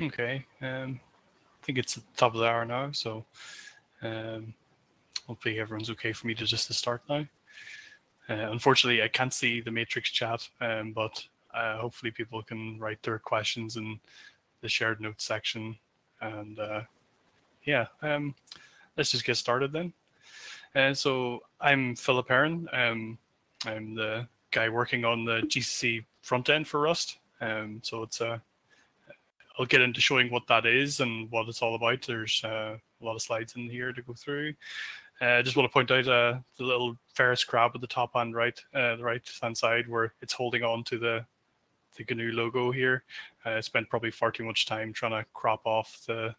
Okay. Um, I think it's the top of the hour now, so um, hopefully everyone's okay for me to just to start now. Uh, unfortunately, I can't see the matrix chat, um, but uh, hopefully people can write their questions in the shared notes section. And uh, yeah, um, let's just get started then. And so I'm Philip Herron. Um, I'm the guy working on the GCC front end for Rust. Um, so it's a I'll get into showing what that is and what it's all about. There's uh, a lot of slides in here to go through. Uh, I uh, just want to point out uh, the little Ferris crab at the top hand right, uh, the right hand side, where it's holding on to the the GNU logo here. Uh, I spent probably far too much time trying to crop off the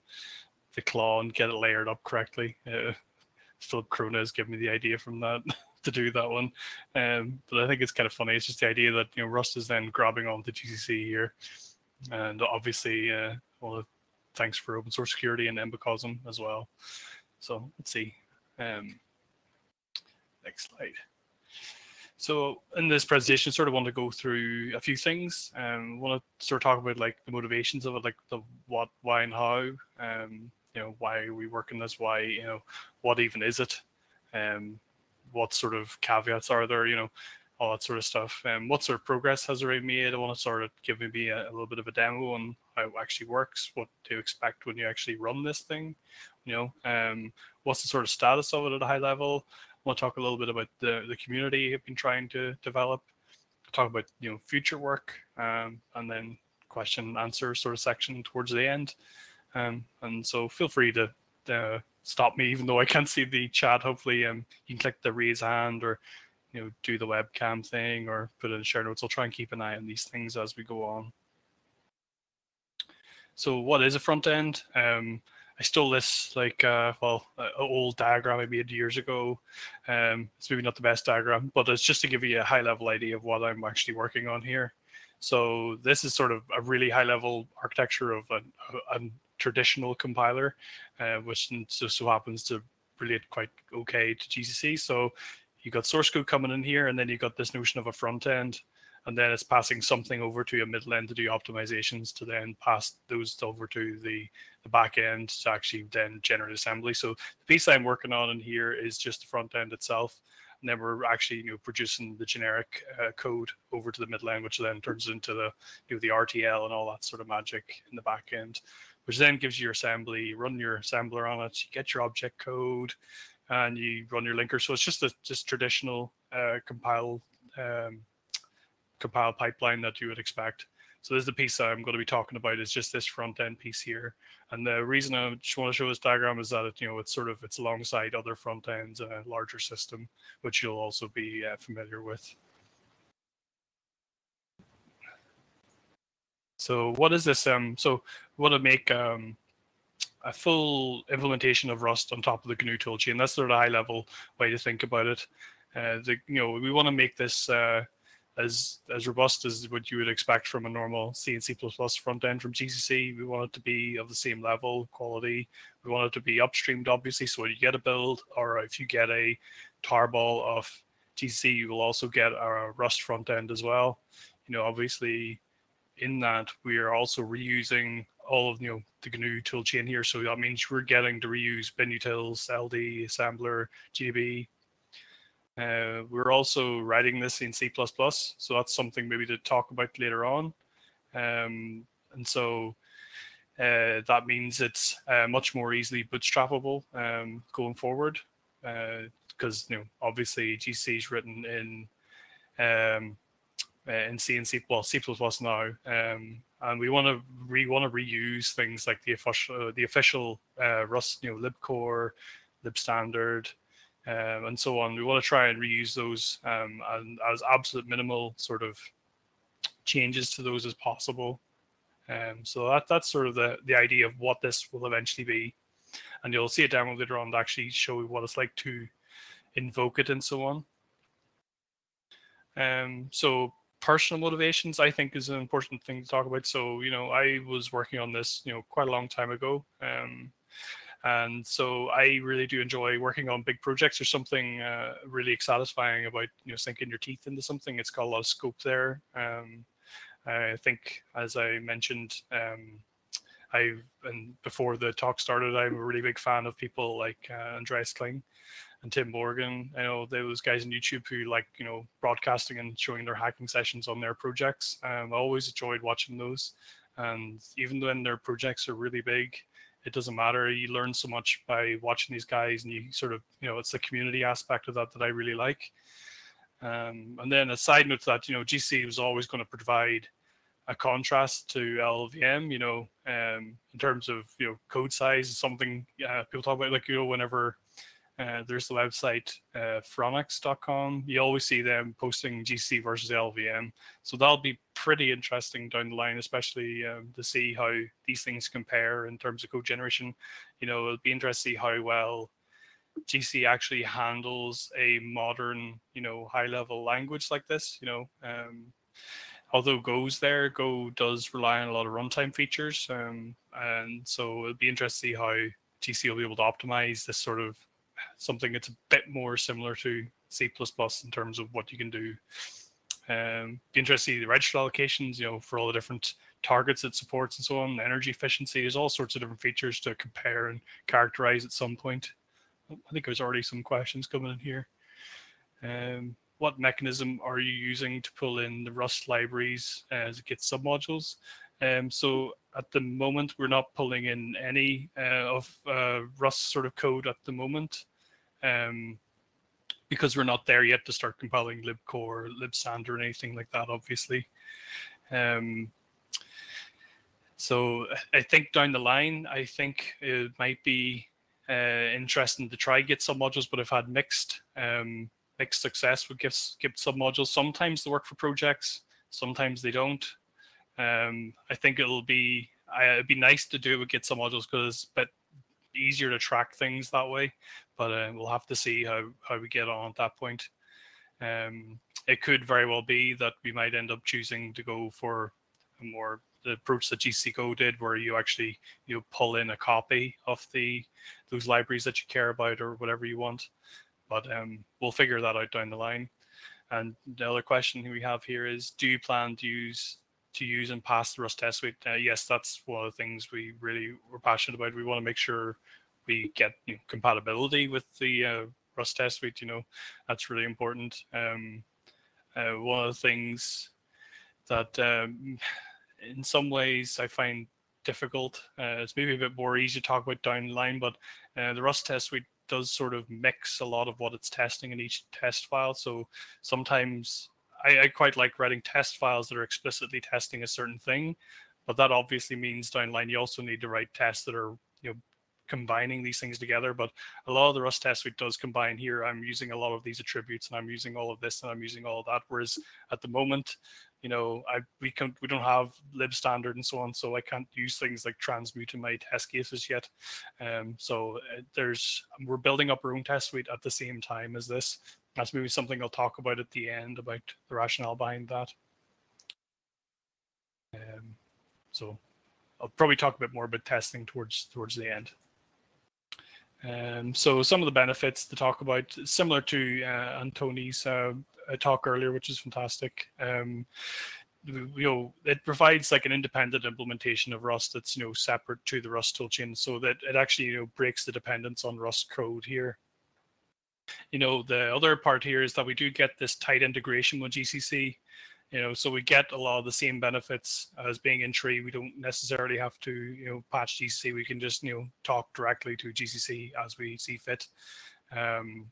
the claw and get it layered up correctly. Uh, Philipp Krones has given me the idea from that to do that one. Um, but I think it's kind of funny. It's just the idea that you know Rust is then grabbing onto GCC here and obviously, uh, well, thanks for open source security and Embecosm as well. So let's see. Um, next slide. So in this presentation, sort of want to go through a few things. Um, want to sort of talk about like the motivations of it, like the what, why, and how. Um, you know, why are we working this? Why, you know, what even is it? Um, what sort of caveats are there? You know, all that sort of stuff. Um, what sort of progress has already made? I want to sort of give maybe a, a, little bit of a demo on how it actually works, what to expect when you actually run this thing. You know, um, what's the sort of status of it at a high level? I want to talk a little bit about the, the community I've been trying to develop. Talk about you know future work, um, and then question and answer sort of section towards the end. Um, and so feel free to uh, stop me, even though I can't see the chat. Hopefully, um, you can click the raise hand or you know do the webcam thing or put in share notes. I'll try and keep an eye on these things as we go on. So what is a front end? Um, I stole this like uh, well an old diagram I made years ago. Um, it's maybe not the best diagram, but it's just to give you a high level idea of what I'm actually working on here. So this is sort of a really high level architecture of a, a, a traditional compiler, uh, which just so happens to relate quite okay to GCC. So you got source code coming in here, and then you got this notion of a front end, and then it's passing something over to a middle end to do optimizations to then pass those over to the, the back end to actually then generate assembly. So the piece I'm working on in here is just the front end itself. And then we're actually you know producing the generic uh, code over to the middle end, which then turns into the you know the RTL and all that sort of magic in the back end, which then gives you your assembly, run your assembler on it, you get your object code, and you run your linker. So it's just a just traditional uh, compile um, compile pipeline that you would expect. So this is the piece I'm going to be talking about is just this front end piece here. And the reason I just want to show this diagram is that it, you know it's sort of it's alongside other front ends a larger system, which you'll also be uh, familiar with. So what is this? Um, so want to make um, a full implementation of Rust on top of the GNU toolchain. That's sort of a high level way to think about it. Uh, the, you know, we want to make this uh, as as robust as what you would expect from a normal C and C++ front end from GCC. We want it to be of the same level quality. We want it to be upstreamed, obviously. So when you get a build, or if you get a tarball of GCC, you will also get a Rust front end as well. You know, obviously, in that we are also reusing all of you know the GNU toolchain here. So that means we're getting to reuse binutils, LD, assembler, GDB. Uh, we're also writing this in C++, so that's something maybe to talk about later on. Um, and so uh, that means it's uh, much more easily bootstrappable um, going forward because uh, you know obviously GC is written in um, uh, in C and C well C++ now, um, and we want to we want to reuse things like the official uh, the official uh, Rust, you know, libcore, libstandard, um, and so on. We want to try and reuse those um, and as absolute minimal sort of changes to those as possible. Um, so that that's sort of the the idea of what this will eventually be, and you'll see a demo later on to actually show what it's like to invoke it and so on. Um, so personal motivations i think is an important thing to talk about. So you know i was working on this you know quite a long time ago um, and so i really do enjoy working on big projects. Or something uh, really satisfying about you know sinking your teeth into something. It's got a lot of scope there. Um, i think as i mentioned um, I and before the talk started, I'm a really big fan of people like uh, Andreas Kling and Tim Morgan. I know those guys on YouTube who like you know broadcasting and showing their hacking sessions on their projects. Um, I always enjoyed watching those, and even when their projects are really big, it doesn't matter. You learn so much by watching these guys, and you sort of you know it's the community aspect of that that I really like. Um, and then a side note to that, you know, GC was always going to provide a contrast to LLVM, you know, um, in terms of you know code size, is something uh, people talk about, like you know, whenever uh, there's the website uh. You always see them posting GC versus LLVM. So that'll be pretty interesting down the line, especially um, to see how these things compare in terms of code generation. You know, it'll be interesting to see how well GC actually handles a modern, you know, high level language like this. You know, um, although Go's there, Go does rely on a lot of runtime features. Um, and so it'll be interesting to see how GC will be able to optimize this sort of something that's a bit more similar to C++ in terms of what you can do. Um, be interested to see the register allocations, you know, for all the different targets it supports and so on, energy efficiency, there's all sorts of different features to compare and characterize at some point. I think there's already some questions coming in here. Um, what mechanism are you using to pull in the Rust libraries as Git submodules? Um, so at the moment, we're not pulling in any uh, of uh, Rust sort of code at the moment um, because we're not there yet to start compiling libcore, libstandard, or anything like that, obviously. Um, so I think down the line, I think it might be uh, interesting to try Git submodules, but I've had mixed um, mixed success with Git, submodules. Sometimes they work for projects, sometimes they don't. Um, I think it'll be it'd be nice to do it with Git submodules because it's a bit easier to track things that way. But uh, we'll have to see how how we get on at that point. Um, it could very well be that we might end up choosing to go for a more the approach that gccgo did, where you actually you know, pull in a copy of the those libraries that you care about or whatever you want. But um, we'll figure that out down the line. And the other question we have here is: Do you plan to use to use and pass the Rust test suite? Uh, yes, that's one of the things we really were passionate about. We want to make sure we get you know, compatibility with the uh, Rust test suite. You know, that's really important. Um, uh, one of the things that um, in some ways I find difficult. Uh, it's maybe a bit more easy to talk about down the line, but uh, the Rust test suite does sort of mix a lot of what it's testing in each test file. So sometimes I, I quite like writing test files that are explicitly testing a certain thing, but that obviously means down the line you also need to write tests that are you know combining these things together. But a lot of the Rust test suite does combine here. I'm using a lot of these attributes and I'm using all of this and I'm using all of that. Whereas at the moment, you know, I we can we don't have lib standard and so on, so I can't use things like transmute in my test cases yet. Um, so uh, there's we're building up our own test suite at the same time as this. That's maybe something I'll talk about at the end about the rationale behind that. Um, so I'll probably talk a bit more about testing towards towards the end. Um, so some of the benefits to talk about, similar to uh, Antoni's uh, talk earlier, which is fantastic. Um, you know, it provides like an independent implementation of Rust that's you know separate to the Rust toolchain, so that it actually you know breaks the dependence on Rust code here. You know, the other part here is that we do get this tight integration with GCC you know, so we get a lot of the same benefits as being in tree. We don't necessarily have to, you know, patch GCC. We can just, you know, talk directly to GCC as we see fit. Um,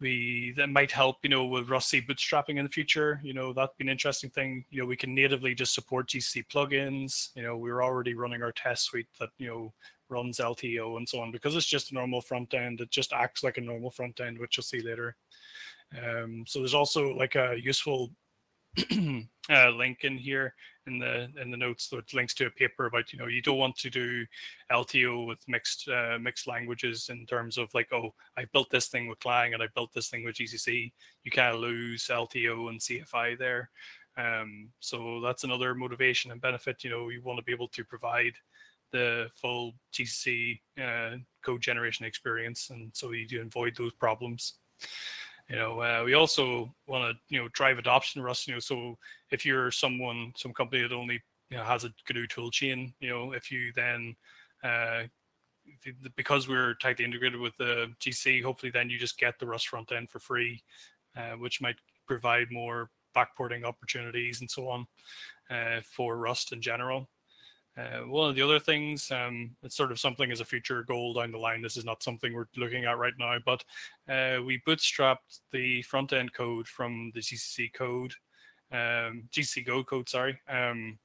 we that might help, you know, with Rust C bootstrapping in the future. You know, that'd be an interesting thing. You know, we can natively just support GCC plugins. You know, we're already running our test suite that, you know, runs LTO and so on because it's just a normal front end. It just acts like a normal front end, which you'll see later. Um, so there's also like a useful uh, link in here in the in the notes that links to a paper about you know you don't want to do LTO with mixed uh, mixed languages in terms of like oh I built this thing with Clang and I built this thing with GCC. You kind of lose LTO and CFI there. Um, so that's another motivation and benefit. You know you want to be able to provide the full GCC uh, code generation experience, and so you do avoid those problems you know uh, we also want to you know drive adoption rust you know so if you're someone some company that only you know has a GNU toolchain. You know, if you then uh, because we're tightly integrated with the GC, hopefully then you just get the Rust front end for free, uh, which might provide more backporting opportunities and so on uh, for Rust in general. Uh, one of the other things, um, it's sort of something as a future goal down the line. This is not something we're looking at right now, but uh, we bootstrapped the front end code from the GCC code, um, GCC Go code, sorry, um,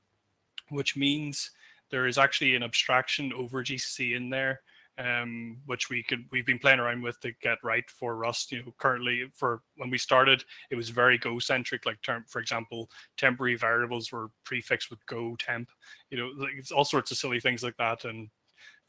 which means there is actually an abstraction over GCC in there um, which we could we've been playing around with to get right for Rust. You know, currently for when we started, it was very Go centric. Like term, for example, temporary variables were prefixed with Go temp. You know, like it's all sorts of silly things like that, and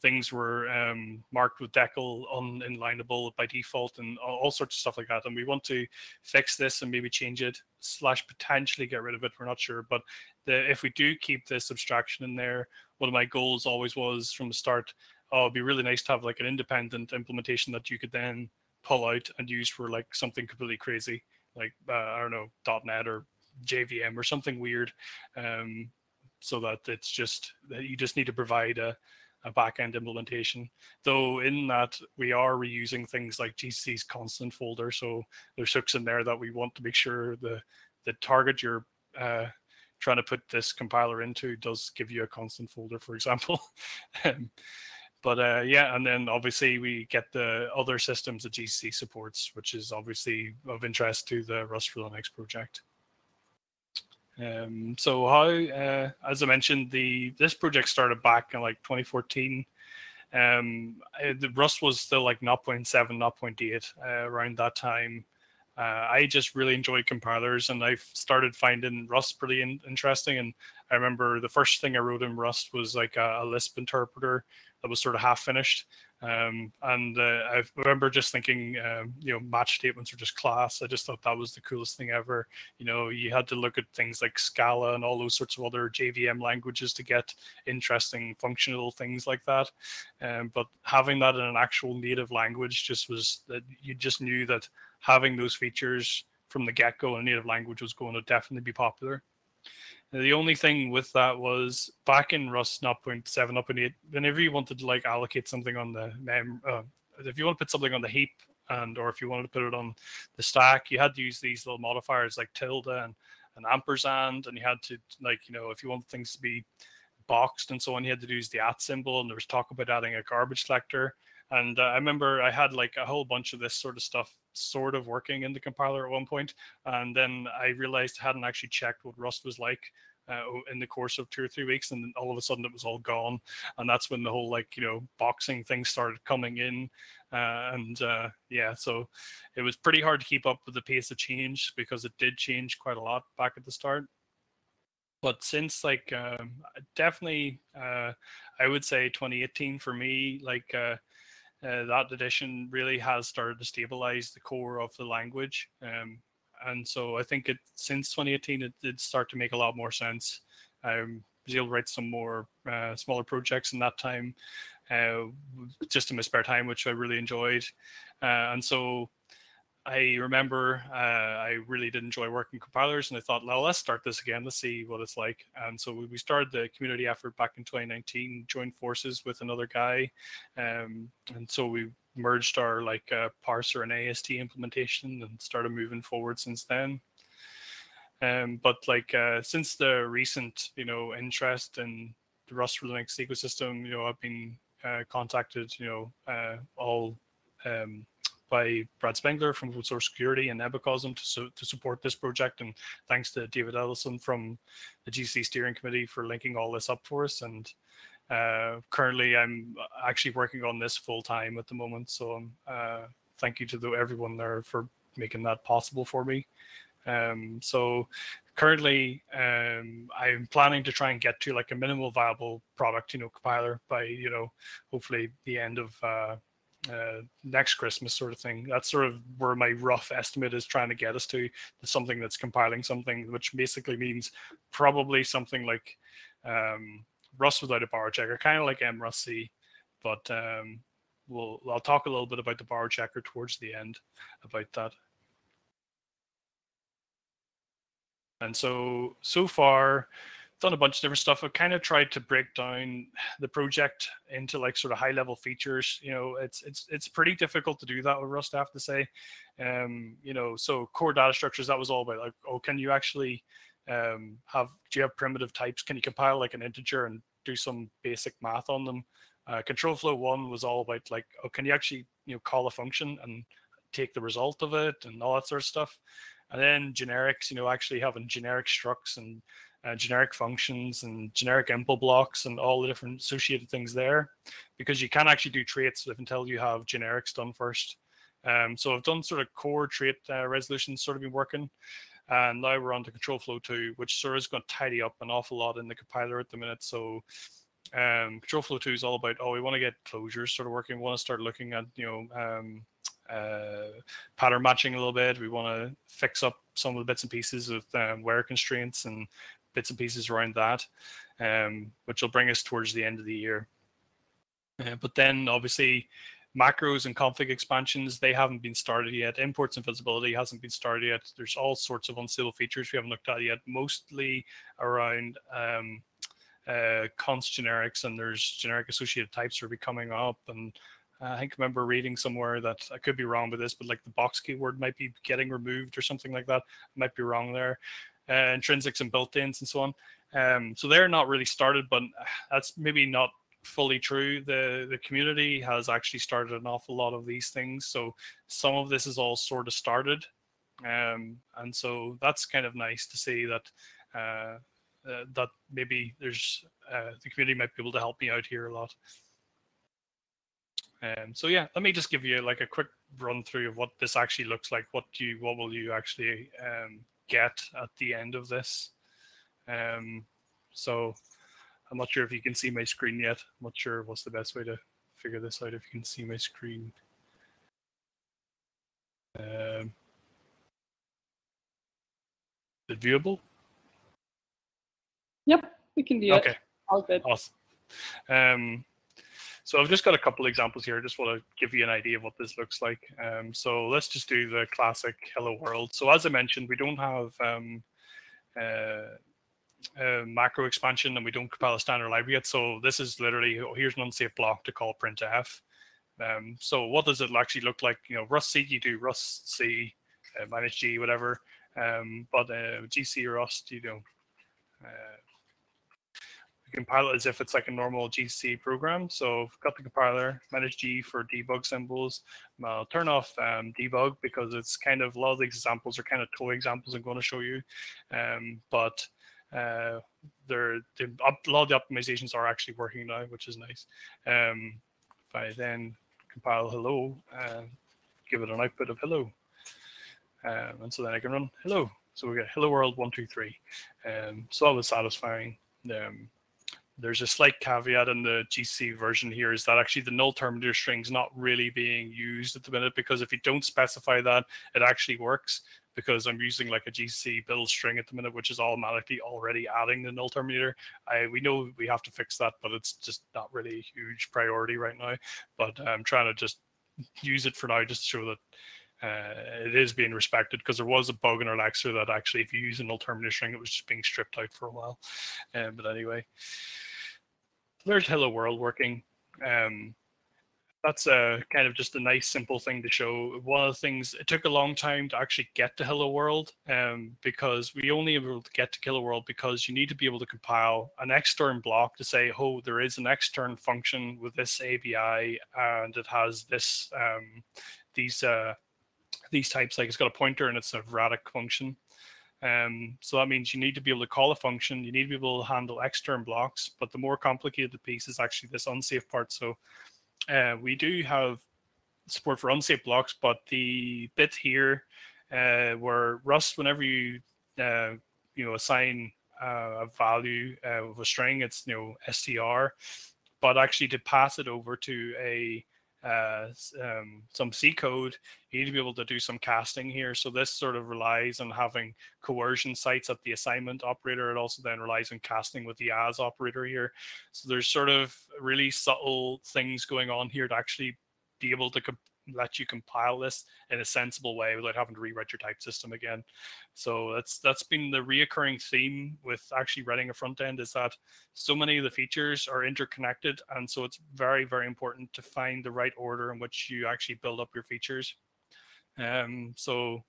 things were um, marked with decal uninlineable by default, and all, sorts of stuff like that. And we want to fix this and maybe change it slash potentially get rid of it. We're not sure, but the, if we do keep this abstraction in there, one of my goals always was from the start oh, it'd be really nice to have like an independent implementation that you could then pull out and use for like something completely crazy, like uh, I don't know .NET or JVM or something weird, um, so that it's just that you just need to provide a, a backend implementation. Though in that we are reusing things like GCC's constant folder, so there's hooks in there that we want to make sure the the target you're uh, trying to put this compiler into does give you a constant folder, for example. um, but uh, yeah, and then obviously we get the other systems that GCC supports, which is obviously of interest to the Rust for Linux project. Um, so how, uh, as I mentioned, the this project started back in like 2014. Um, uh, the Rust was still like 0.7, 0.8 uh, around that time. Uh, I just really enjoyed compilers, and I started finding Rust pretty in- interesting. And I remember the first thing I wrote in Rust was like a, a Lisp interpreter that was sort of half finished. Um, and uh, I remember just thinking, um, you know, match statements were just class. I just thought that was the coolest thing ever. You know, you had to look at things like Scala and all those sorts of other JVM languages to get interesting functional things like that. Um, but having that in an actual native language just was that you just knew that having those features from the get go in a native language was going to definitely be popular. The only thing with that was back in Rust 0.7, 0.8, whenever you wanted to like allocate something on the mem, uh, if you want to put something on the heap and or if you wanted to put it on the stack, you had to use these little modifiers like tilde and an ampersand, and you had to like you know if you want things to be boxed and so on, you had to use the at symbol, and there was talk about adding a garbage collector. And uh, I remember I had like a whole bunch of this sort of stuff sort of working in the compiler at one point, and then I realized I hadn't actually checked what Rust was like uh, in the course of two or three weeks, and then all of a sudden it was all gone. And that's when the whole like you know boxing thing started coming in, uh, and uh, yeah, so it was pretty hard to keep up with the pace of change because it did change quite a lot back at the start. But since like um, definitely, uh, I would say 2018 for me, like uh, uh, that edition really has started to stabilize the core of the language. Um, and so I think it since 2018 it did start to make a lot more sense. I was able to write some more uh, smaller projects in that time, uh, just in my spare time, which I really enjoyed. Uh, and so I remember uh, I really did enjoy working compilers, and I thought, well, let's start this again. Let's see what it's like. And so we started the community effort back in 2019, joined forces with another guy, um, and so we merged our like uh, parser and AST implementation and started moving forward since then. Um, but like uh, since the recent, you know, interest in the Rust for Linux ecosystem, you know, I've been uh, contacted, you know, uh, all um, by Brad Spengler from Open Source Security and Embecosm to, su- to support this project. And thanks to David Edelsohn from the GC Steering Committee for linking all this up for us. And uh, currently, I'm actually working on this full time at the moment. So um, uh, thank you to the, everyone there for making that possible for me. Um, so currently, um, I'm planning to try and get to like a minimal viable product, you know, compiler by you know, hopefully the end of uh, uh, next Christmas sort of thing. That's sort of where my rough estimate is trying to get us to, to something that's compiling something, which basically means probably something like um, Rust without a borrow checker, kind of like mrustc, but um, we'll I'll talk a little bit about the borrow checker towards the end about that. And so so far, done a bunch of different stuff. I've kind of tried to break down the project into like sort of high level features. You know, it's it's it's pretty difficult to do that with Rust. I have to say. Um, you know, so core data structures that was all about like, oh, can you actually um, have do you have primitive types? Can you compile like an integer and do some basic math on them? Uh, control flow one was all about like, oh, can you actually you know call a function and take the result of it and all that sort of stuff. And then generics, you know, actually having generic structs and uh, generic functions and generic impl blocks and all the different associated things there, because you can actually do traits until you have generics done first. Um, so I've done sort of core trait uh, resolution, sort of been working. And now we're on to control flow 2, which sort of is going to tidy up an awful lot in the compiler at the minute. So um, control flow 2 is all about, oh, we want to get closures sort of working. We want to start looking at, you know, um, uh, pattern matching a little bit. We want to fix up some of the bits and pieces with um, where constraints and bits and pieces around that, um, which will bring us towards the end of the year. Uh, but then obviously macros and config expansions, they haven't been started yet. Imports and visibility hasn't been started yet. There's all sorts of unstable features we haven't looked at yet, mostly around um, uh, const generics and there's generic associated types are becoming up and I think I remember reading somewhere that I could be wrong with this, but like the box keyword might be getting removed or something like that. I might be wrong there. Uh, intrinsics and built-ins and so on. Um, so they're not really started, but that's maybe not fully true. The the community has actually started an awful lot of these things. So some of this is all sort of started, um, and so that's kind of nice to see that. Uh, uh, that maybe there's uh, the community might be able to help me out here a lot. Um, so yeah, let me just give you like a quick run through of what this actually looks like. What do you, what will you actually um, get at the end of this? Um, so I'm not sure if you can see my screen yet. I'm not sure what's the best way to figure this out. If you can see my screen. Um, is it viewable? Yep, we can do okay. it. All good. Awesome. Um, so I've just got a couple examples here. I just want to give you an idea of what this looks like. Um, so let's just do the classic hello world. So as I mentioned, we don't have um, uh, macro expansion and we don't compile a standard library yet. So this is literally, oh, here's an unsafe block to call printf. Um, so what does it actually look like? You know, Rust C, you do Rust C uh, minus G, whatever. Um, but uh, GC Rust, you know, uh, compile it as if it's like a normal GC program. So I've got the compiler, manage G for debug symbols. I'll turn off um, debug because it's kind of, a lot of the examples are kind of toy examples I'm going to show you. Um, but uh, they're, they're, a lot of the optimizations are actually working now, which is nice. Um, if I then compile hello, uh, give it an output of hello. Um, and so then I can run hello. So we get hello world one, two, three. Um, so that was satisfying. Um, there's a slight caveat in the GC version here is that actually the null terminator string is not really being used at the minute because if you don't specify that, it actually works because I'm using like a GC build string at the minute, which is automatically already adding the null terminator. I we know we have to fix that, but it's just not really a huge priority right now. But I'm trying to just use it for now just to show that uh, it is being respected because there was a bug in Elixir that actually if you use a null terminator string, it was just being stripped out for a while. Um, but anyway there's Hello World working. Um, that's a kind of just a nice simple thing to show. One of the things it took a long time to actually get to Hello World um, because we only able to get to Hello World because you need to be able to compile an extern block to say, oh, there is an extern function with this ABI and it has this um, these uh, these types. Like it's got a pointer and it's a variadic function. Um, so that means you need to be able to call a function, you need to be able to handle extern blocks, but the more complicated piece is actually this unsafe part. So uh, we do have support for unsafe blocks, but the bit here uh, where Rust, whenever you uh, you know assign uh, a value uh, of a string, it's you know str, but actually to pass it over to a uh, um, some C code, you need to be able to do some casting here. So this sort of relies on having coercion sites at the assignment operator. It also then relies on casting with the as operator here. So there's sort of really subtle things going on here to actually be able to let you compile this in a sensible way without having to rewrite your type system again. So that's that's been the reoccurring theme with actually writing a front end is that so many of the features are interconnected, and so it's very very important to find the right order in which you actually build up your features. Um, so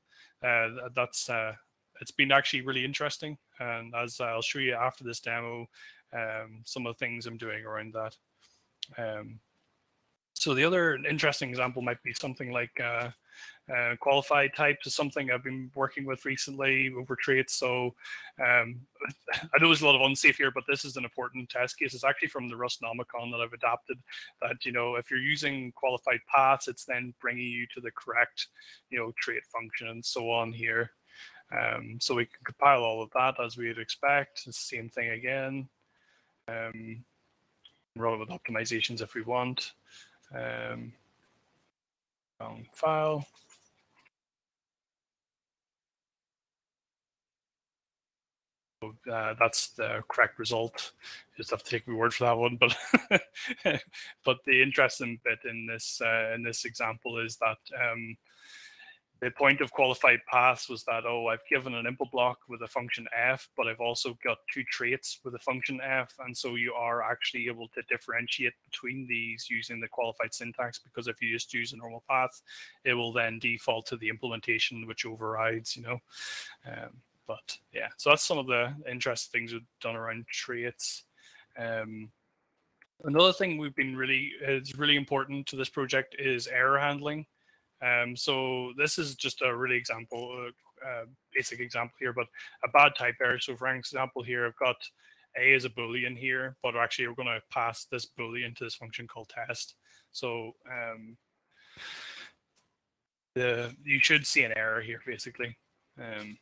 uh, that's uh, it's been actually really interesting, and as I'll show you after this demo, um, some of the things I'm doing around that. Um, so the other interesting example might be something like uh, uh, qualified types is something I've been working with recently over traits. So um, I know there's a lot of unsafe here, but this is an important test case. It's actually from the Rustonomicon that I've adapted that, you know, if you're using qualified paths, it's then bringing you to the correct, you know, trait function and so on here. Um, so we can compile all of that as we'd expect. It's the same thing again. Um, run it with optimizations if we want. Um, wrong file. Uh, that's the correct result. You just have to take my word for that one. But but the interesting bit in this uh, in this example is that um, the point of qualified paths was that, oh, I've given an impl block with a function f, but I've also got two traits with a function f. And so you are actually able to differentiate between these using the qualified syntax, because if you just use a normal path, it will then default to the implementation, which overrides, you know. Um, but yeah, so that's some of the interesting things we've done around traits. Um, another thing we've been really is really important to this project is error handling. Um, so this is just a really example, uh, uh, basic example here, but a bad type error. So for example here, I've got a as a boolean here, but actually we're going to pass this boolean to this function called test. So um, the you should see an error here basically. Um,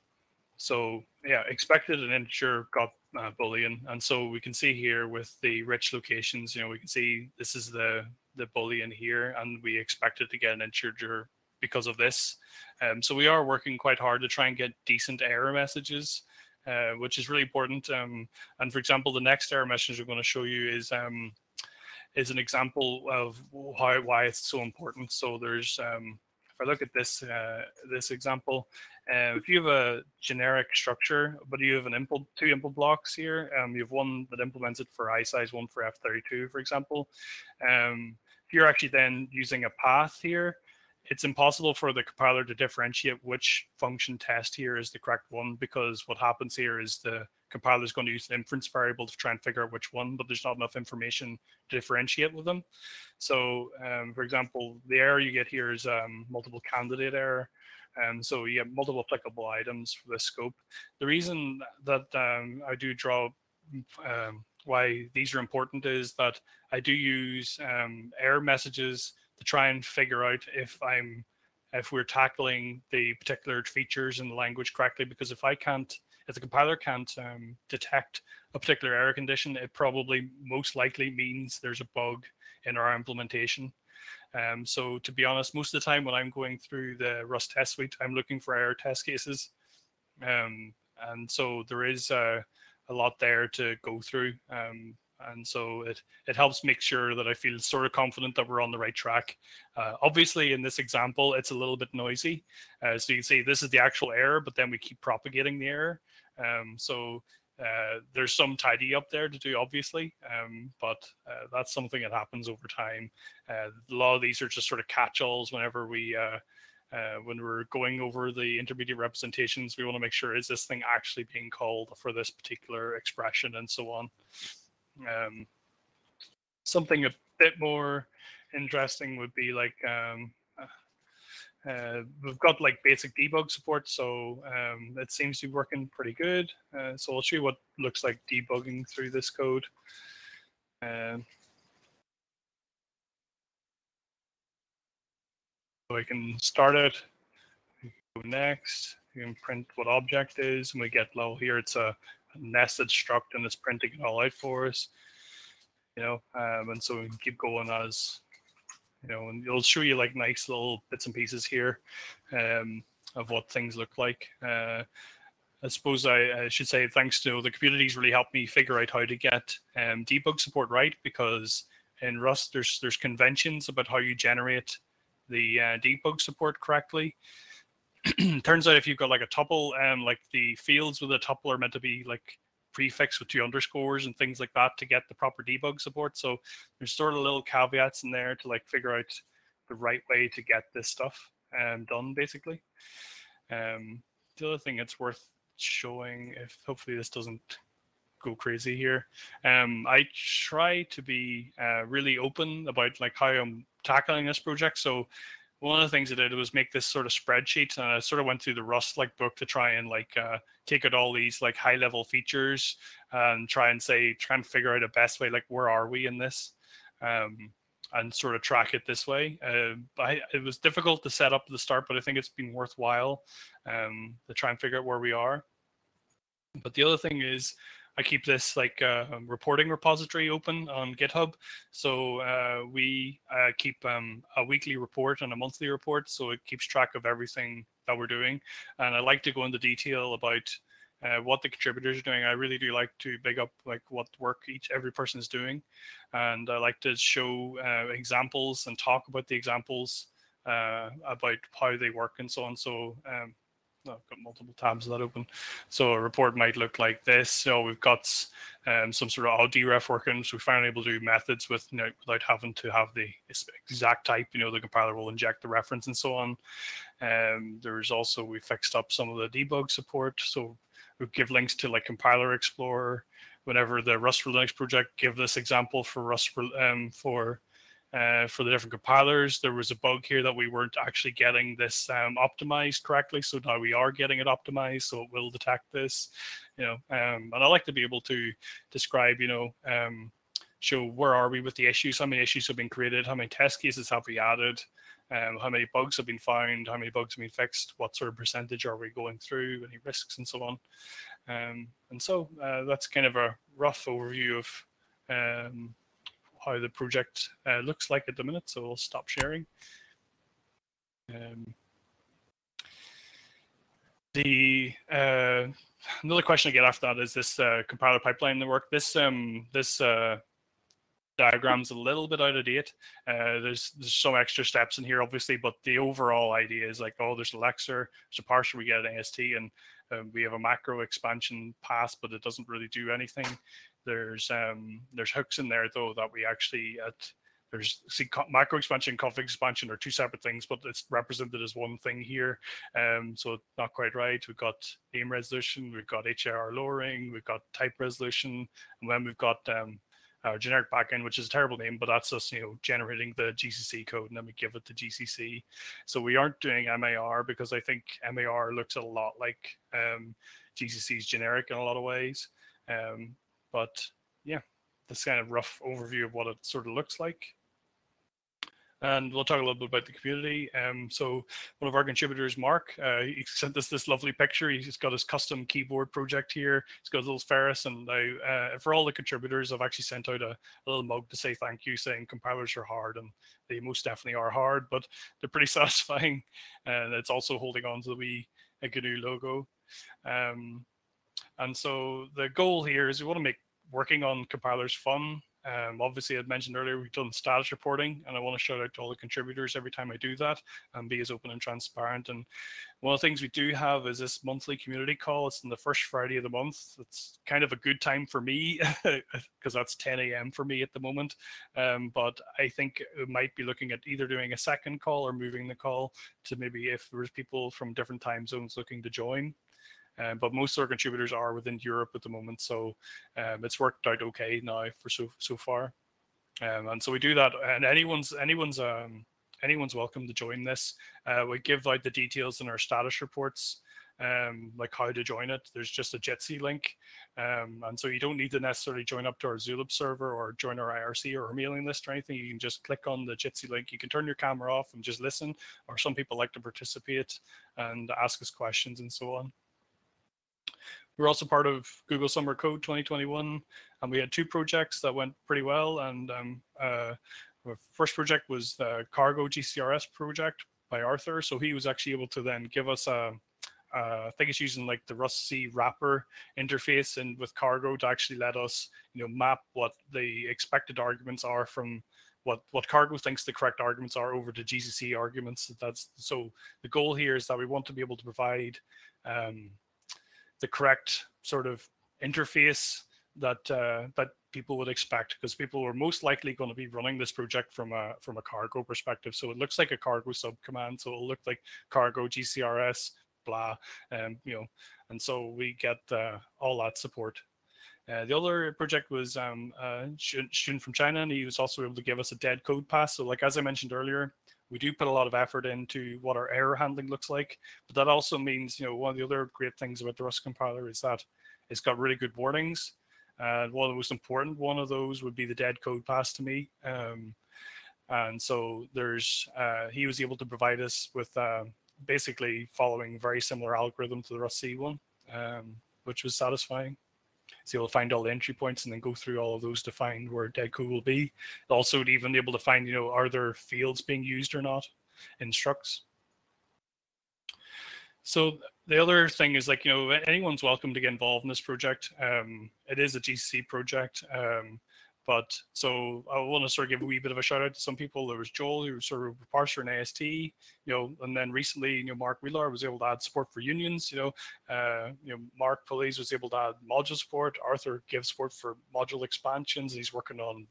so yeah, expected an integer got uh, boolean, and so we can see here with the rich locations, you know, we can see this is the the boolean here, and we expected to get an integer because of this. Um, so we are working quite hard to try and get decent error messages, uh, which is really important. Um, and for example, the next error message we're going to show you is um, is an example of how why it's so important. So there's um, I look at this uh, this example, uh, if you have a generic structure, but you have an input two impl blocks here, um, you have one that implements it for isize, one for f32, for example. Um, if you're actually then using a path here, it's impossible for the compiler to differentiate which function test here is the correct one because what happens here is the compiler is going to use an inference variable to try and figure out which one, but there's not enough information to differentiate with them. So, um, for example, the error you get here is um, multiple candidate error. Um, so you have multiple applicable items for the scope. The reason that um, I do draw um, why these are important is that I do use um, error messages to try and figure out if I'm if we're tackling the particular features in the language correctly. Because if I can't, if the compiler can't um, detect a particular error condition, it probably most likely means there's a bug in our implementation. Um, so to be honest, most of the time when I'm going through the Rust test suite, I'm looking for error test cases. Um, and so there is a, a, lot there to go through. Um, and so it it helps make sure that I feel sort of confident that we're on the right track. Uh, obviously, in this example, it's a little bit noisy, uh, so you can see this is the actual error, but then we keep propagating the error. Um, so uh, there's some tidy up there to do, obviously, um, but uh, that's something that happens over time. Uh, a lot of these are just sort of catch-alls whenever we. Uh, when we're going over the intermediate representations, we want to make sure is this thing actually being called for this particular expression and so on. Um, something a bit more interesting would be like um, uh, we've got like basic debug support, so um, it seems to be working pretty good. Uh, so I'll show you what looks like debugging through this code. Um, so we can start it, go next, you can print what object is, and we get low here. It's a nested struct and it's printing it all out for us. You know, um, and so we can keep going as, you know, and it'll show you like nice little bits and pieces here um, of what things look like. Uh, I suppose I, I, should say thanks to the communities really helped me figure out how to get um, debug support right because in Rust there's there's conventions about how you generate the uh, debug support correctly. Turns out if you've got like a tuple, um, like the fields with a tuple are meant to be like prefixed with two underscores and things like that to get the proper debug support. So there's sort of little caveats in there to like figure out the right way to get this stuff um, done, basically. Um, the other thing it's worth showing, if hopefully this doesn't go crazy here. Um, I try to be uh, really open about like how I'm tackling this project. So one of the things I did was make this sort of spreadsheet, and I sort of went through the Rust like book to try and like uh, take out all these like high level features and try and say try and figure out a best way like where are we in this. Um, and sort of track it this way. Uh, I, it was difficult to set up at the start, but I think it's been worthwhile um, to try and figure out where we are. But the other thing is, I keep this like uh, reporting repository open on GitHub. So uh, we uh, keep um, a weekly report and a monthly report. So it keeps track of everything that we're doing. And I like to go into detail about uh, what the contributors are doing. I really do like to big up like what work each every person is doing, and I like to show uh, examples and talk about the examples uh, about how they work and so on. So um, I've got multiple tabs of that open. So a report might look like this. So we've got um, some sort of deref working. So we finally able to do methods with you know, without having to have the exact type. You know, the compiler will inject the reference and so on. Um, there's also we fixed up some of the debug support. So we give links to like Compiler Explorer. Whenever the Rust for Linux project give this example for Rust for um, for uh, for the different compilers. There was a bug here that we weren't actually getting this um, optimized correctly. So now we are getting it optimized, so it will detect this. You know, um, and I like to be able to describe, you know, um, show where are we with the issues, how many issues have been created, how many test cases have we added, um, how many bugs have been found, how many bugs have been fixed, what sort of percentage are we going through, any risks, and so on. Um, and so uh, that's kind of a rough overview of um, how the project uh, looks like at the minute. So we'll stop sharing. Um, the uh, another question I get after that is this uh, compiler pipeline work. This um, this uh, diagram's a little bit out of date. Uh, there's there's some extra steps in here, obviously, but the overall idea is like, oh, there's a Lexer, there's a parser, we get an AST, and um, we have a macro expansion pass, but it doesn't really do anything. There's um, there's hooks in there though that we actually at there's see macro expansion config expansion are two separate things but it's represented as one thing here um so not quite right we've got name resolution we've got HIR lowering we've got type resolution and then we've got um our generic backend which is a terrible name but that's us you know generating the gcc code and then we give it to gcc so we aren't doing MIR because i think MIR looks a lot like um gcc's generic in a lot of ways um but yeah, this kind of rough overview of what it sort of looks like. And we'll talk a little bit about the community. Um, so one of our contributors, Mark, uh, he sent us this lovely picture. He's got his custom keyboard project here. He's got a little Ferris. And I, uh, for all the contributors, I've actually sent out a, a, little mug to say thank you, saying compilers are hard. And they most definitely are hard, but they're pretty satisfying. And it's also holding on to the wee GNU logo. Um, and so the goal here is we want to make working on compilers fun. Um, obviously, I mentioned earlier we've done status reporting, and I want to shout out to all the contributors every time I do that and be as open and transparent. And one of the things we do have is this monthly community call. It's on the first Friday of the month. It's kind of a good time for me because that's 10 a.m. for me at the moment. Um, but I think we might be looking at either doing a second call or moving the call to maybe if there's people from different time zones looking to join. Um, but most of our contributors are within Europe at the moment, so um, it's worked out okay now for so so far. Um, and so we do that, and anyone's anyone's um, anyone's welcome to join this. Uh, we give out the details in our status reports, um, like how to join it. There's just a Jitsi link, um, and so you don't need to necessarily join up to our Zulip server or join our IRC or our mailing list or anything. You can just click on the Jitsi link. You can turn your camera off and just listen, or some people like to participate and ask us questions and so on. We're also part of Google Summer Code 2021, and we had two projects that went pretty well. And um, uh, our first project was the Cargo gccrs project by Arthur. So he was actually able to then give us a, I think it's using like the Rust C wrapper interface and with cargo to actually let us, you know, map what the expected arguments are from what what cargo thinks the correct arguments are over to GCC arguments. That's so the goal here is that we want to be able to provide um, the correct sort of interface that uh, that people would expect because people are most likely going to be running this project from a from a cargo perspective. So it looks like a cargo subcommand. So it'll look like cargo gccrs blah, um, you know, and so we get uh, all that support. Uh, the other project was um, a student from China, and he was also able to give us a dead code pass. So, like as I mentioned earlier, we do put a lot of effort into what our error handling looks like. But that also means, you know, one of the other great things about the Rust compiler is that it's got really good warnings. And one of the most important one of those would be the dead code pass to me. Um, and so there's uh, he was able to provide us with uh, basically following very similar algorithm to the rustc one, um, which was satisfying. So you'll find all the entry points and then go through all of those to find where dead code will be. Also, even able to find, you know, are there fields being used or not in structs. So the other thing is like, you know, anyone's welcome to get involved in this project. Um, it is a GCC project. Um, but so I want to sort of give a wee bit of a shout out to some people. There was Joel, who was sort of a parser in AST, you know, and then recently, you know, Mark Wielaard was able to add support for unions. You know, uh, you know, Marc Poulhiès was able to add module support. Arthur gives support for module expansions. He's working on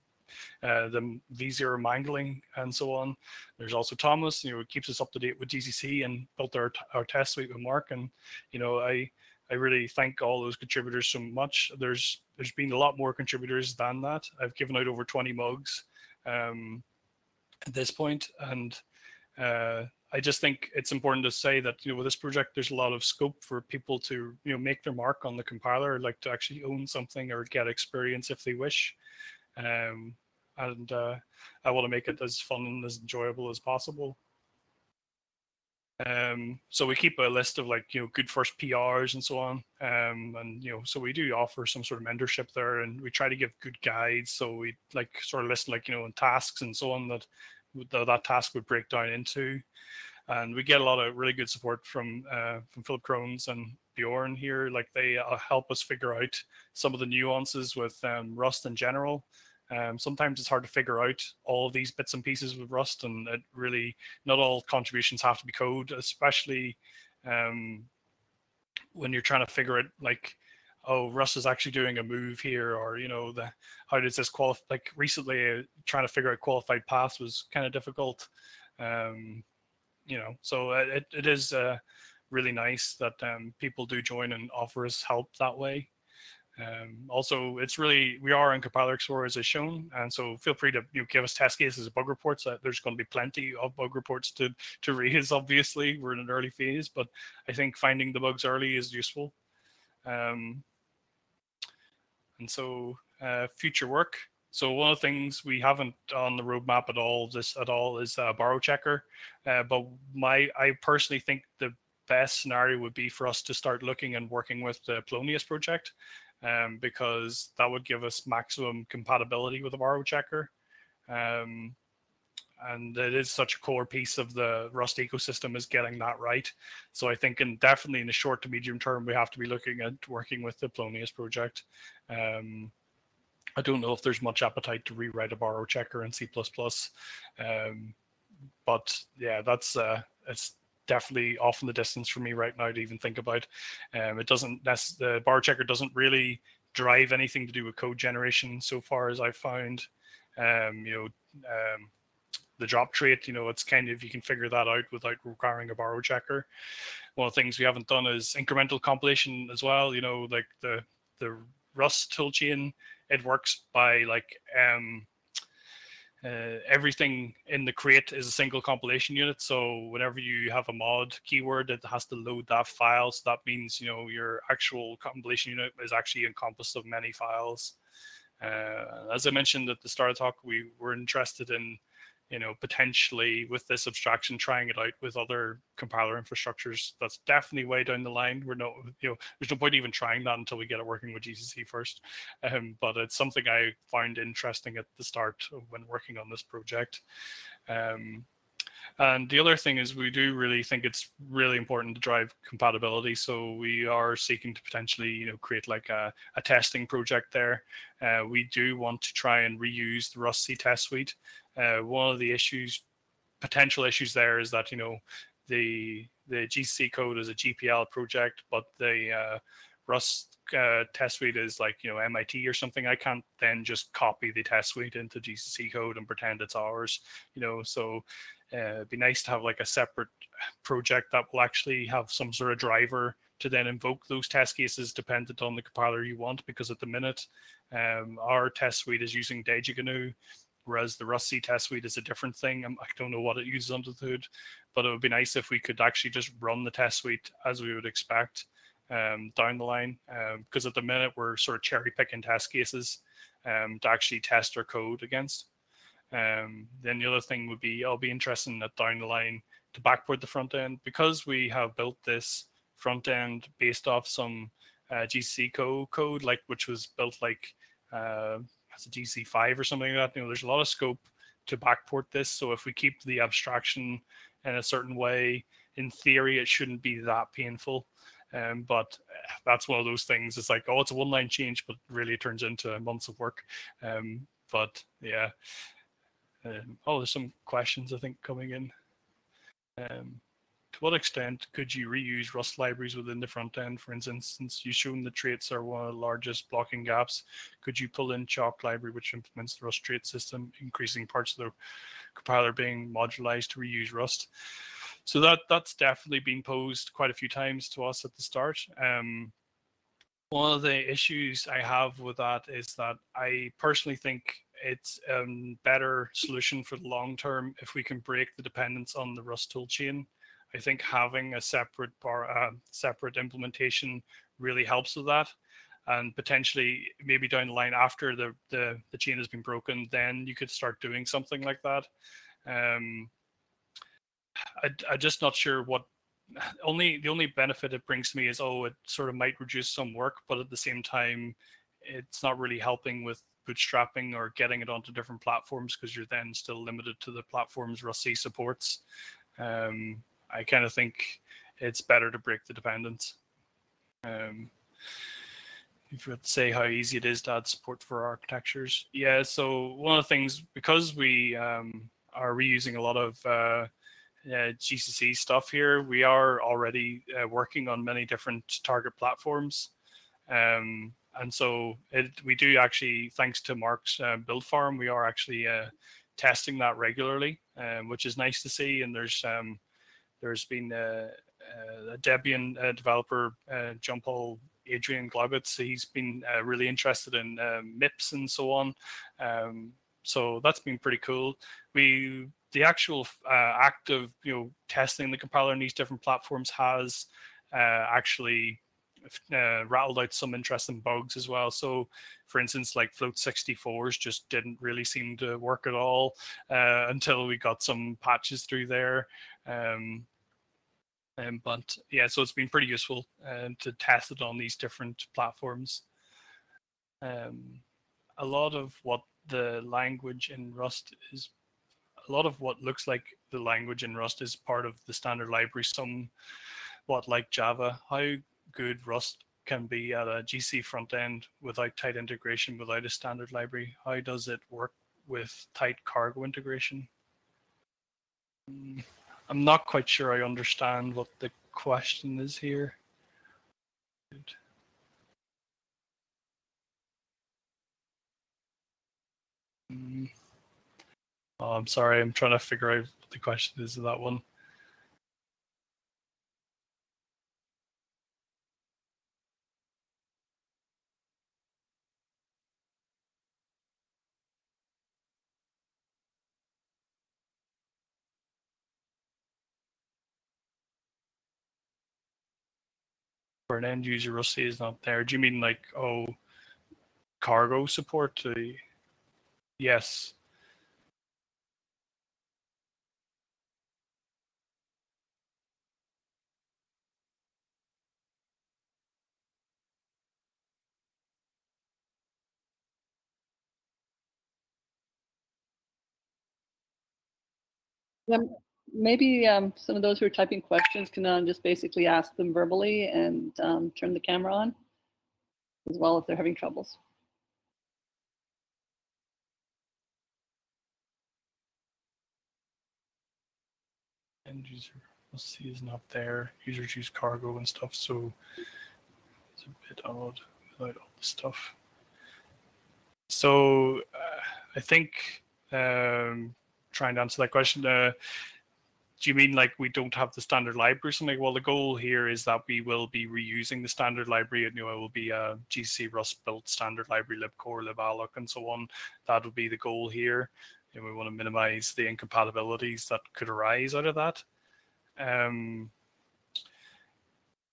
uh, the V0 mangling and so on. There's also Thomas, you know, keeps us up to date with GCC and built our, our test suite with Mark. And, you know, I, I really thank all those contributors so much. There's there's been a lot more contributors than that. I've given out over 20 mugs um, at this point, and uh, I just think it's important to say that you know with this project, there's a lot of scope for people to you know make their mark on the compiler, like to actually own something or get experience if they wish. Um, and uh, I want to make it as fun and as enjoyable as possible. Um, so we keep a list of like you know good first PRs and so on, um, and you know so we do offer some sort of mentorship there, and we try to give good guides. So we like sort of list like you know and tasks and so on that that task would break down into, and we get a lot of really good support from uh, from Philipp Krones and Bjorn here. Like they uh, help us figure out some of the nuances with um, Rust in general. Um, sometimes it's hard to figure out all of these bits and pieces with Rust, and it really not all contributions have to be code, especially um, when you're trying to figure it like oh Rust is actually doing a move here or you know the how does this qualify like recently uh, trying to figure out qualified paths was kind of difficult. Um, you know so it, it is uh, really nice that um, people do join and offer us help that way um, also, it's really we are in Compiler Explorer as shown, and so feel free to you know, give us test cases of bug reports. Uh, there's going to be plenty of bug reports to to raise. Obviously, we're in an early phase, but I think finding the bugs early is useful. Um, and so, uh, future work. So one of the things we haven't on the roadmap at all, this at all, is a borrow checker. Uh, but my, I personally think the best scenario would be for us to start looking and working with the Polonius project um, because that would give us maximum compatibility with the borrow checker. Um, and it is such a core piece of the Rust ecosystem is getting that right. So I think, in definitely in the short to medium term, we have to be looking at working with the Polonius project. Um, I don't know if there's much appetite to rewrite a borrow checker in C++, um, but yeah, that's uh, it's definitely off in the distance for me right now to even think about. Um, it doesn't that's the borrow checker doesn't really drive anything to do with code generation so far as I've found. Um, you know, um, the drop trait, you know, it's kind of you can figure that out without requiring a borrow checker. One of the things we haven't done is incremental compilation as well. You know, like the the Rust toolchain, it works by like um, uh, everything in the crate is a single compilation unit. So whenever you have a mod keyword, it has to load that file. So that means you know your actual compilation unit is actually encompassed of many files. Uh, as I mentioned at the start of the talk, we were interested in you know, potentially with this abstraction, trying it out with other compiler infrastructures. That's definitely way down the line. We're no, you know, there's no point even trying that until we get it working with GCC first. Um, but it's something I found interesting at the start when working on this project. Um, And the other thing is we do really think it's really important to drive compatibility. So we are seeking to potentially, you know, create like a, a testing project there. Uh, we do want to try and reuse the rustc test suite. Uh, one of the issues, potential issues there is that, you know, the the GCC code is a GPL project, but the uh, Rust uh, test suite is like you know MIT or something. I can't then just copy the test suite into GCC code and pretend it's ours. You know, so uh, it'd be nice to have like a separate project that will actually have some sort of driver to then invoke those test cases dependent on the compiler you want. Because at the minute, um, our test suite is using DejaGnu, whereas the rustc test suite is a different thing. I don't know what it uses under the hood, but it would be nice if we could actually just run the test suite as we would expect um, down the line. Because um, at the minute, we're sort of cherry picking test cases um, to actually test our code against. Um, then the other thing would be I'll be interested in that down the line to backport the front end because we have built this front end based off some uh, GCC code, code like which was built like uh, as a GC5 or something like that. You know, there's a lot of scope to backport this. So if we keep the abstraction in a certain way, in theory, it shouldn't be that painful. Um, but that's one of those things. It's like, oh, it's a one line change, but really it turns into months of work. Um, but yeah. Um, oh, there's some questions I think coming in. Um, to what extent could you reuse Rust libraries within the front end? For instance, since you've shown the traits are one of the largest blocking gaps, could you pull in Chalk library, which implements the Rust trait system, increasing parts of the compiler being modularized to reuse Rust? So that that's definitely been posed quite a few times to us at the start. Um, one of the issues I have with that is that I personally think it's a better solution for the long term if we can break the dependence on the Rust toolchain. I think having a separate bar, uh, separate implementation really helps with that. And potentially, maybe down the line after the, the, the chain has been broken, then you could start doing something like that. Um, I, I'm just not sure what only the only benefit it brings to me is oh it sort of might reduce some work but at the same time it's not really helping with bootstrapping or getting it onto different platforms because you're then still limited to the platforms Rust supports um, I kind of think it's better to break the dependence um, if you would say how easy it is to add support for architectures yeah so one of the things because we um, are reusing a lot of uh, uh, GCC stuff here. We are already uh, working on many different target platforms. Um, and so it, we do actually, thanks to Mark's uh, build farm, we are actually uh, testing that regularly, um, which is nice to see. And there's um, there's been a, a Debian developer, uh, John Paul Adrian Glaubitz. He's been uh, really interested in MIPS and so on. Um, so that's been pretty cool. We the actual uh, act of you know testing the compiler on these different platforms has uh, actually uh, rattled out some interesting bugs as well. So, for instance, like Float 64s just didn't really seem to work at all uh, until we got some patches through there. Um, um, but yeah, so it's been pretty useful uh, to test it on these different platforms. Um, a lot of what the language in Rust is a lot of what looks like the language in Rust is part of the standard library, somewhat like Java. How good Rust can be at a GC front end without tight integration, without a standard library? How does it work with tight cargo integration? Hmm, I'm not quite sure I understand what the question is here. Mm. Oh, I'm sorry. I'm trying to figure out what the question is of that one. An end user, C is not there. Do you mean like, oh, cargo support? To... Yes. Yeah, maybe um, some of those who are typing questions can uh, just basically ask them verbally and um, turn the camera on as well if they're having troubles. End user, let's see, is not there. Users use cargo and stuff, so it's a bit odd without all the stuff. So uh, I think um, trying to answer that question. Uh, do you mean like we don't have the standard library or something? Well, the goal here is that we will be reusing the standard library. You know, it will be a GC Rust built standard library, libcore, liballoc, and so on. That would be the goal here. And we want to minimize the incompatibilities that could arise out of that. Um,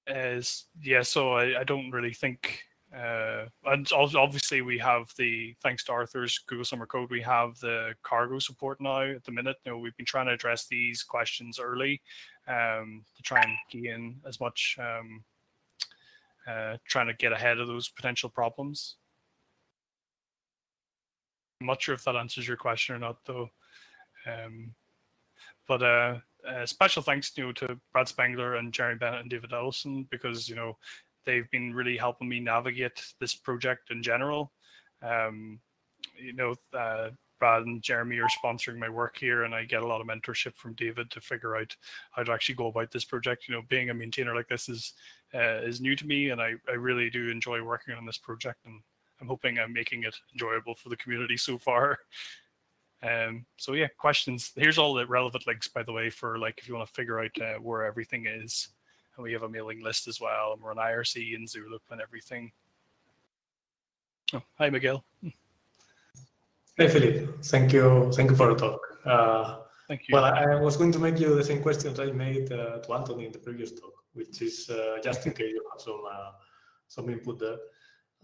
as yeah, so I, I don't really think uh, and obviously, we have the thanks to Arthur's Google Summer Code, we have the cargo support now at the minute. You know, we've been trying to address these questions early um, to try and gain as much, um, uh, trying to get ahead of those potential problems. I'm not sure if that answers your question or not, though. Um, but uh, uh, special thanks you know, to Brad Spengler and Jeremy Bennett and David Edelsohn because you know they've been really helping me navigate this project in general. Um, you know, uh, Brad and Jeremy are sponsoring my work here, and I get a lot of mentorship from David to figure out how to actually go about this project. You know, being a maintainer like this is uh, is new to me, and I, I really do enjoy working on this project, and I'm hoping I'm making it enjoyable for the community so far. Um, so yeah, questions. Here's all the relevant links, by the way, for like if you want to figure out uh, where everything is and we have a mailing list as well, and we're on IRC and Zulip and everything. Oh, hi, Miguel. Hey, Philip. Thank you. Thank you for the talk. Uh, Thank you. Well, I was going to make you the same questions I made uh, to Antoni in the previous talk, which is uh, just in case you have some uh, some input there.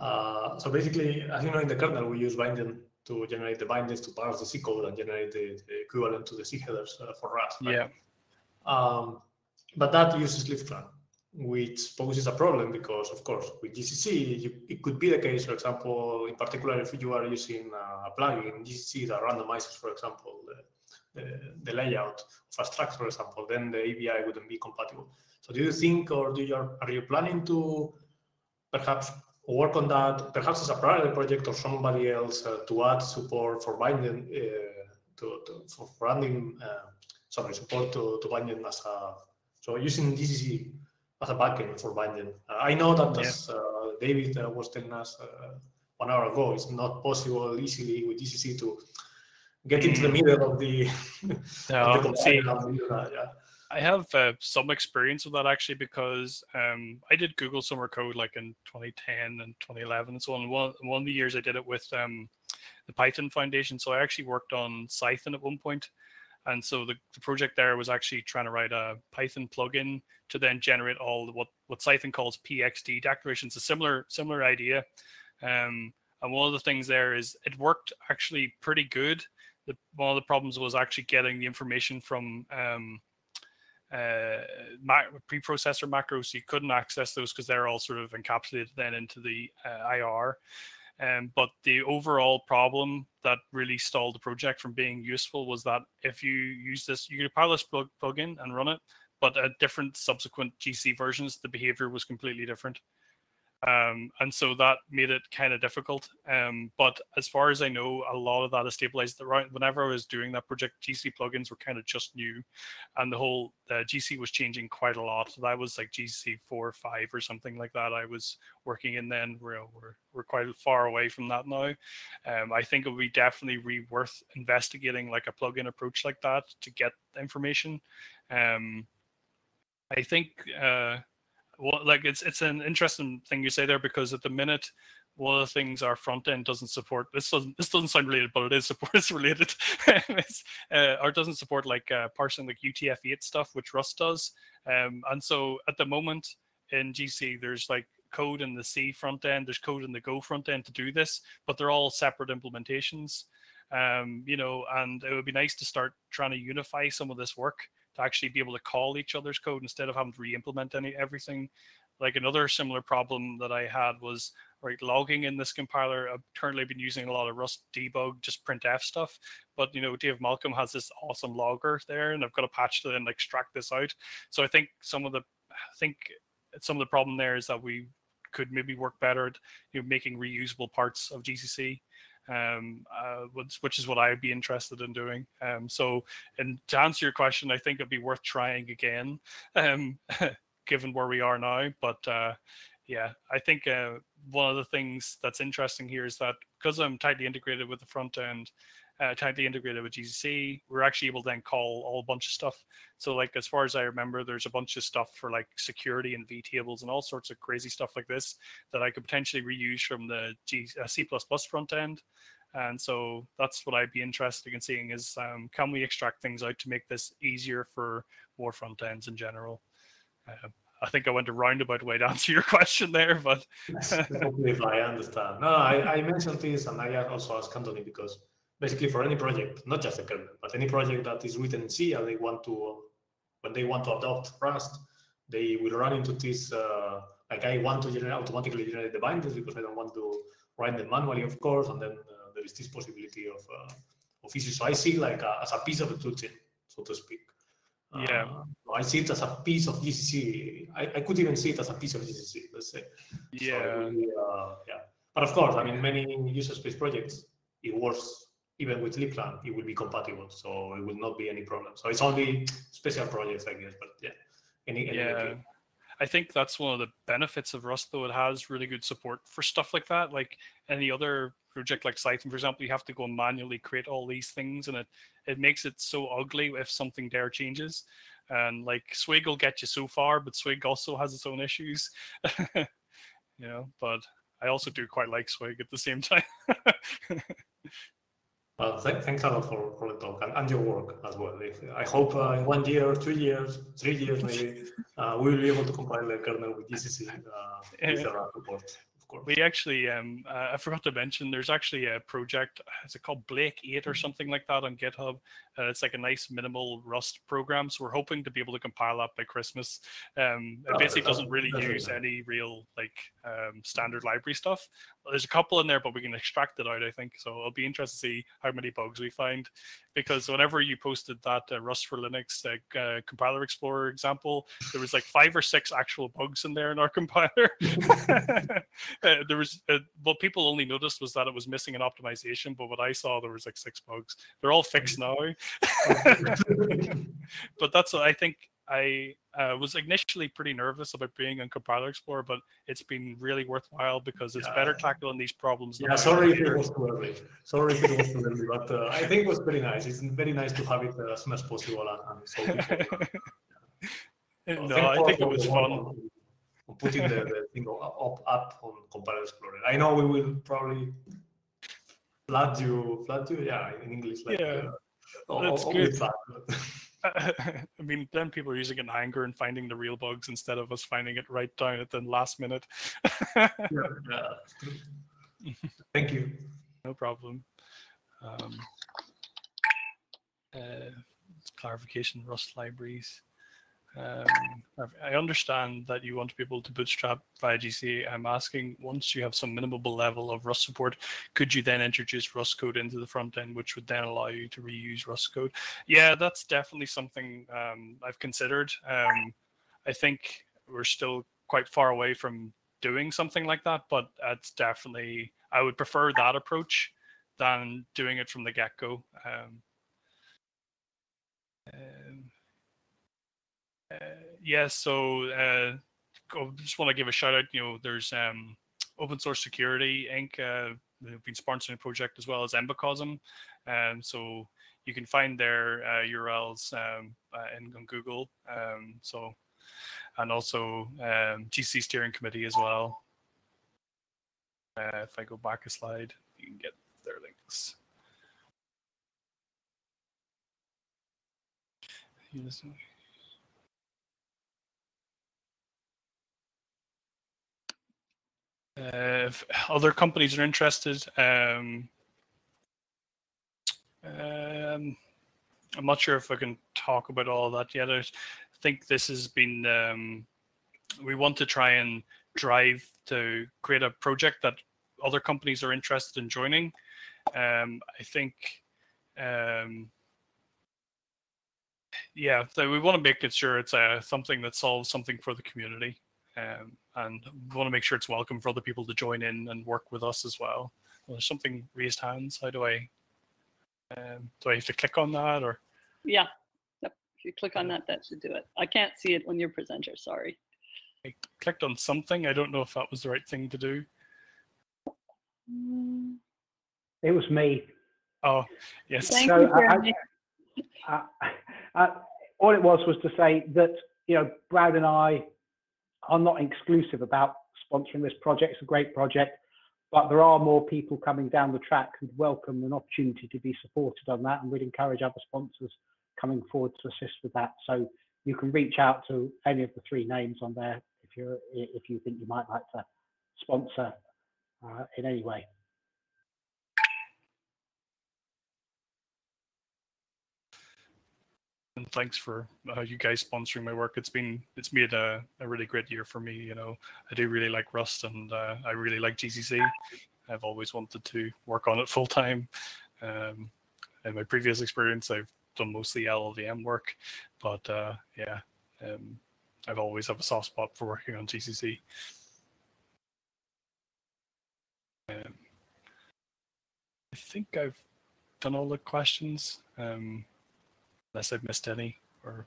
Uh, so basically, as you know, in the kernel, we use bindgen to generate the bindings to parse the C code and generate the, the equivalent to the C headers uh, for Rust. Right? Yeah. Um, but that uses libclang, which poses a problem because, of course, with GCC, you, it could be the case, for example, in particular, if you are using a plugin, GCC that randomizes, for example, the, the, the layout of a structure, for example, then the ABI wouldn't be compatible. So do you think, or do you are, you planning to perhaps work on that, perhaps as a parallel project or somebody else uh, to add support for bindgen, uh, to, to, for running, uh, sorry, support to, to bindgen as a so using GCC as a backend for bindgen. Uh, I know that yeah. as uh, David uh, was telling us uh, one hour ago, it's not possible easily with GCC to get into the mm. middle of the, no, of the see, yeah. I have uh, some experience with that actually because um, I did Google Summer Code like in 2010 and 2011 and so on. One, one of the years I did it with um, the Python Foundation. So I actually worked on Cython at one point. And so the, the project there was actually trying to write a Python plugin to then generate all what what Cython calls PXD declarations. A similar similar idea. Um, and one of the things there is it worked actually pretty good. The, one of the problems was actually getting the information from um, uh, preprocessor macros. You couldn't access those because they're all sort of encapsulated then into the uh, IR. Um, but the overall problem that really stalled the project from being useful was that if you use this, you could pilot this plug plugin and run it, but at different subsequent GC versions, the behavior was completely different. Um, and so that made it kind of difficult. Um, but as far as I know, a lot of that is stabilized. Around whenever I was doing that project, GC plugins were kind of just new, and the whole the GC was changing quite a lot. That was like GC four or five or something like that. I was working in then. We're we're, we're quite far away from that now. Um, I think it would be definitely re worth investigating like a plugin approach like that to get information. Um, I think. Uh, well, like it's it's an interesting thing you say there because at the minute one of the things our front end doesn't support this doesn't this doesn't sound related but it is support it's related. It's, uh, or doesn't support like uh, parsing like utf-8 stuff which rust does. Um, and so at the moment in gc there's like code in the c front end there's code in the go front end to do this but they're all separate implementations. Um, you know and it would be nice to start trying to unify some of this work to actually be able to call each other's code instead of having to re-implement any everything like another similar problem that I had was right logging in this compiler. I've currently been using a lot of Rust debug, just printf stuff. But you know, Dave Malcolm has this awesome logger there, and I've got a patch to then extract this out. So I think some of the I think some of the problem there is that we could maybe work better at you know, making reusable parts of GCC um, uh, which, which, is what I'd be interested in doing. Um, so, and to answer your question, I think it'd be worth trying again, um, given where we are now. But uh, yeah, I think uh, one of the things that's interesting here is that because I'm tightly integrated with the front end, uh, tightly integrated with GCC, we're actually able to then call all a bunch of stuff. So like as far as I remember, there's a bunch of stuff for like security and V tables and all sorts of crazy stuff like this that I could potentially reuse from the G, uh, C++ front end. And so that's what I'd be interested in seeing is um, can we extract things out to make this easier for more front ends in general? Uh, I think I went a roundabout way to answer your question there, but if I understand. No, I, I mentioned this and I also asked Antoni because basically for any project, not just a kernel, but any project that is written in C and they want to, when they want to adopt Rust, they will run into this, uh, like I want to generate, automatically generate the binders because I don't want to write them manually, of course, and then uh, there is this possibility of, uh, of issues. So I see like a, as a piece of the toolchain, so to speak. Yeah. Uh, I see it as a piece of GCC. I, I could even see it as a piece of GCC, let's say. Yeah. So uh, yeah. But of course, I mean, many user space projects, it works even with libclang, it will be compatible. So it will not be any problem. So it's only special projects, I guess. But yeah. Any, any yeah. I think that's one of the benefits of Rust, though. It has really good support for stuff like that. Like any other project like Cython, for example, you have to go and manually create all these things, and it it makes it so ugly if something there changes. And like Swig will get you so far, but Swig also has its own issues. you know, but I also do quite like Swig at the same time. Well, th thanks a lot for, for the talk and, and your work as well. If, I hope uh, in one year, two years, three years maybe, uh, we will be able to compile the kernel with GCC uh, with report course. We actually, um, uh, I forgot to mention, there's actually a project. Is it called Blake Eight or something like that on GitHub? Uh, it's like a nice minimal Rust program. So we're hoping to be able to compile that by Christmas. Um, it oh, basically doesn't really use any real like um, standard library stuff. There's a couple in there, but we can extract it out. I think so. It'll be interesting to see how many bugs we find, because whenever you posted that uh, Rust for Linux uh, uh compiler explorer example, there was like five or six actual bugs in there in our compiler. uh, there was uh, what people only noticed was that it was missing an optimization, but what I saw there was like six bugs. They're all fixed now. but that's I think I uh, was initially pretty nervous about being on Compiler Explorer, but it's been really worthwhile because it's yeah. better tackling these problems. Yeah, sorry if it was too early. Sorry if it was too early, but uh, I think it was very nice. It's very nice to have it uh, as much as possible and, and. Yeah. no, I think it was fun putting the, the thing up, up on Compiler Explorer. I know we will probably flood you, flood you, yeah, in English. Like, yeah, uh, that's good. I mean, then people are using it in anger and finding the real bugs instead of us finding it right down at the last minute. yeah, yeah. Thank you. No problem. Um, uh, clarification, Rust libraries. Um, I understand that you want to be able to bootstrap via GCC. I'm asking, once you have some minimal level of Rust support, could you then introduce Rust code into the front end, which would then allow you to reuse Rust code? Yeah, that's definitely something um, I've considered. Um, I think we're still quite far away from doing something like that, but that's definitely, I would prefer that approach than doing it from the get-go. Um, um yeah, so uh, just want to give a shout out. You know, there's um, Open Source Security Inc. Uh, have been sponsoring a project as well as Embecosm, and um, so you can find their uh, URLs um, uh, in on Google. Um, so, and also um, GC Steering Committee as well. Uh, if I go back a slide, you can get their links. Yes. Uh, if other companies are interested, um, um, I'm not sure if I can talk about all that yet. I think this has been um, we want to try and drive to create a project that other companies are interested in joining. Um, I think, um, yeah, so we want to make it sure it's uh, something that solves something for the community, um, and we want to make sure it's welcome for other people to join in and work with us as well. well there's something raised hands. How do I? Um, do I have to click on that or? Yeah. Yep. If you click on that, that should do it. I can't see it when you're presenter. Sorry. I clicked on something. I don't know if that was the right thing to do. It was me. Oh, yes. Thank So, you, I- I- Jeremy. Uh, uh, all it was was to say that you know Brad and I are not exclusive about sponsoring this project. It's a great project, but there are more people coming down the track who'd welcome an opportunity to be supported on that, and we'd encourage other sponsors coming forward to assist with that. So you can reach out to any of the three names on there if you're if you think you might like to sponsor uh, in any way. And thanks for uh, you guys sponsoring my work. It's been it's made a, a really great year for me. You know, I do really like Rust, and uh, I really like GCC. I've always wanted to work on it full time. Um, in my previous experience, I've done mostly LLVM work, but uh, yeah, um, I've always have a soft spot for working on GCC. Um, I think I've done all the questions. Um, unless I've missed any or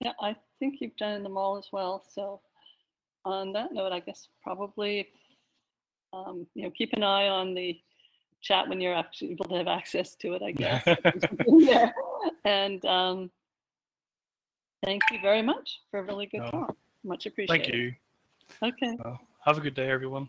Yeah, I think you've done them all as well. So on that note, I guess probably, um, you know, keep an eye on the chat when you're actually able to have access to it, I guess. yeah. And um, thank you very much for a really good No, talk. Much appreciated. thank you. Okay. Well, have a good day, everyone.